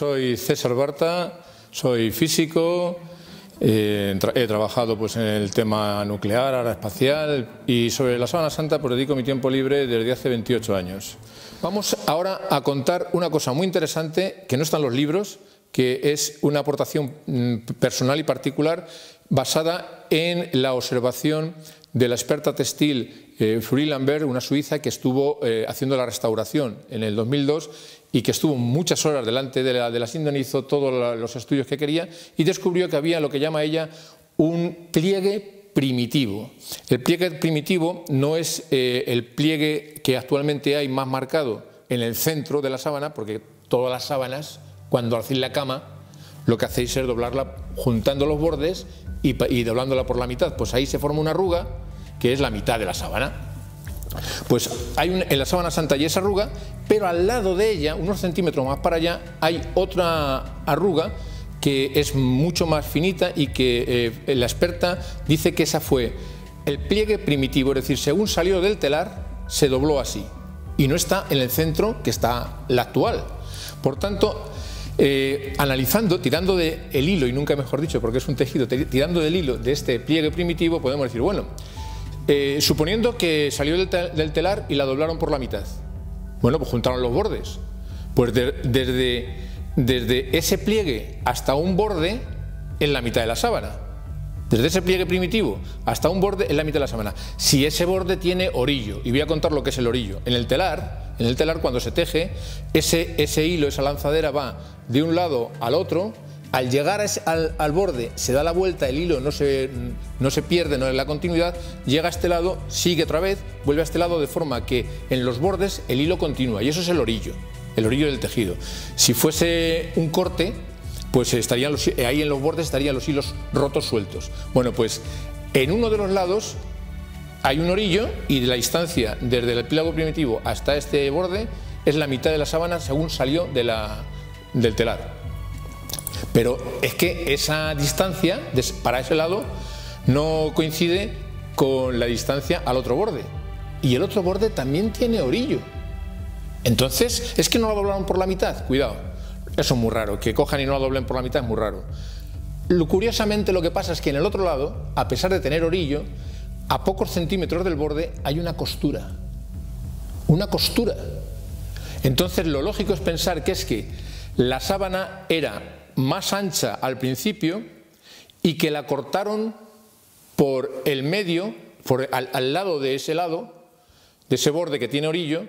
soy César Barta, soy físico, eh, he trabajado pues, en el tema nuclear, aeroespacial y sobre la Sábana Santa pues, dedico mi tiempo libre desde hace 28 años. Vamos ahora a contar una cosa muy interesante que no está en los libros, que es una aportación mm, personal y particular basada en la observación de la experta textil eh, Lambert, una suiza que estuvo eh, haciendo la restauración en el 2002 y que estuvo muchas horas delante de la, de la hizo todos los estudios que quería y descubrió que había lo que llama ella un pliegue primitivo. El pliegue primitivo no es eh, el pliegue que actualmente hay más marcado en el centro de la sábana, porque todas las sábanas, cuando hacéis la cama, lo que hacéis es doblarla juntando los bordes y, y doblándola por la mitad. Pues ahí se forma una arruga que es la mitad de la sábana. Pues hay en la sábana santa hay esa arruga, pero al lado de ella, unos centímetros más para allá, hay otra arruga que es mucho más finita y que eh, la experta dice que esa fue el pliegue primitivo, es decir, según salió del telar, se dobló así y no está en el centro que está la actual. Por tanto, eh, analizando, tirando del el hilo, y nunca mejor dicho porque es un tejido, tirando del hilo de este pliegue primitivo, podemos decir, bueno, eh, suponiendo que salió del, telar y la doblaron por la mitad. Bueno, pues juntaron los bordes. Pues desde, desde ese pliegue hasta un borde en la mitad de la sábana. Desde ese pliegue primitivo hasta un borde en la mitad de la sábana. Si ese borde tiene orillo, y voy a contar lo que es el orillo. En el telar, en el telar cuando se teje, ese, ese hilo, esa lanzadera va de un lado al otro al llegar al, borde se da la vuelta, el hilo no se, no se pierde, no es la continuidad, llega a este lado, sigue otra vez, vuelve a este lado de forma que en los bordes el hilo continúa y eso es el orillo, el orillo del tejido. Si fuese un corte, pues estarían ahí en los bordes estarían los hilos rotos sueltos. Bueno, pues en uno de los lados hay un orillo y la distancia desde el pílago primitivo hasta este borde es la mitad de la sábana según salió del telar. Pero es que esa distancia para ese lado no coincide con la distancia al otro borde. Y el otro borde también tiene orillo. Entonces, es que no lo doblaron por la mitad. Cuidado, eso es muy raro. Que cojan y no lo doblen por la mitad es muy raro. curiosamente lo que pasa es que en el otro lado, a pesar de tener orillo, a pocos centímetros del borde hay una costura. Una costura. Entonces lo lógico es pensar que es que la sábana era más ancha al principio y que la cortaron por el medio, por, al, lado de ese lado, de ese borde que tiene orillo.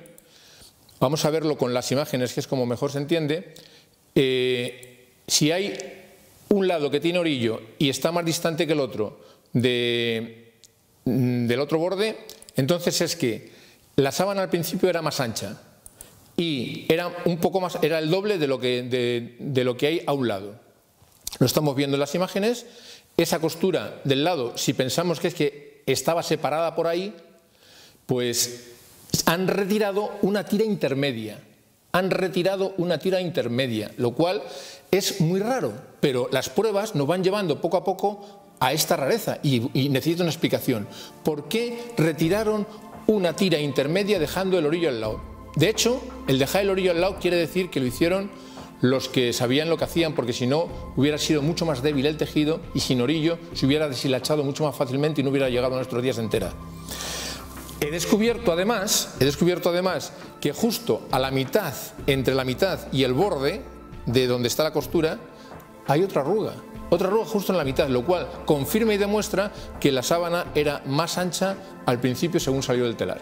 Vamos a verlo con las imágenes, que es como mejor se entiende. Eh, si hay un lado que tiene orillo y está más distante que el otro de, del otro borde, entonces es que la sábana al principio era más ancha y era un poco más, era el doble de lo que, de, lo que hay a un lado. Lo estamos viendo en las imágenes. Esa costura del lado, si pensamos que es que estaba separada por ahí, pues han retirado una tira intermedia. Han retirado una tira intermedia, lo cual es muy raro, pero las pruebas nos van llevando poco a poco a esta rareza y, necesito una explicación. ¿Por qué retiraron una tira intermedia dejando el orillo al lado? De hecho, el dejar el orillo al lado quiere decir que lo hicieron los que sabían lo que hacían, porque si no hubiera sido mucho más débil el tejido y sin orillo se hubiera deshilachado mucho más fácilmente y no hubiera llegado a nuestros días entera. He descubierto además, he descubierto además que justo a la mitad, entre la mitad y el borde de donde está la costura, hay otra arruga, otra arruga justo en la mitad, lo cual confirma y demuestra que la sábana era más ancha al principio según salió del telar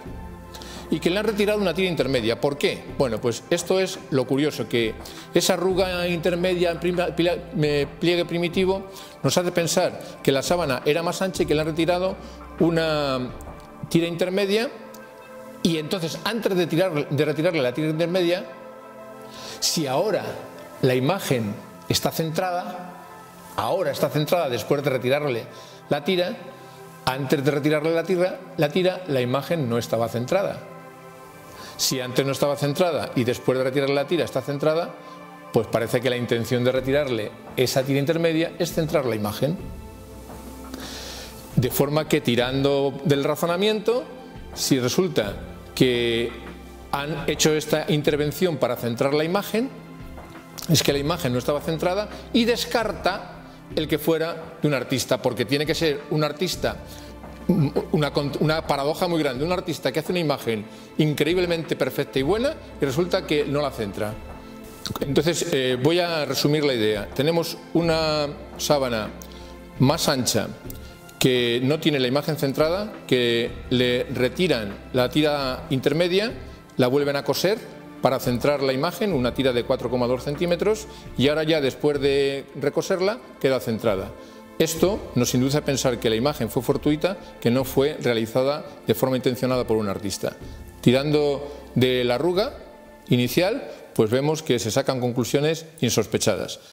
y que le han retirado una tira intermedia. ¿Por qué? Bueno, pues esto es lo curioso, que esa arruga intermedia, pliegue primitivo, nos hace pensar que la sábana era más ancha y que le han retirado una tira intermedia y entonces antes de, de retirarle la tira intermedia, si ahora la imagen está centrada, ahora está centrada después de retirarle la tira, antes de retirarle la tira, la tira, la imagen no estaba centrada. Si antes no estaba centrada y después de retirarle la tira está centrada, pues parece que la intención de retirarle esa tira intermedia es centrar la imagen. De forma que tirando del razonamiento, si resulta que han hecho esta intervención para centrar la imagen, es que la imagen no estaba centrada y descarta el que fuera de un artista, porque tiene que ser un artista, una, una, paradoja muy grande, un artista que hace una imagen increíblemente perfecta y buena y resulta que no la centra. Entonces, eh, voy a resumir la idea. Tenemos una sábana más ancha que no tiene la imagen centrada, que le retiran la tira intermedia, la vuelven a coser para centrar la imagen, una tira de 4,2 centímetros, y ahora ya después de recoserla queda centrada. Esto nos induce a pensar que la imagen fue fortuita, que no fue realizada de forma intencionada por un artista. Tirando de la arruga inicial, pues vemos que se sacan conclusiones insospechadas.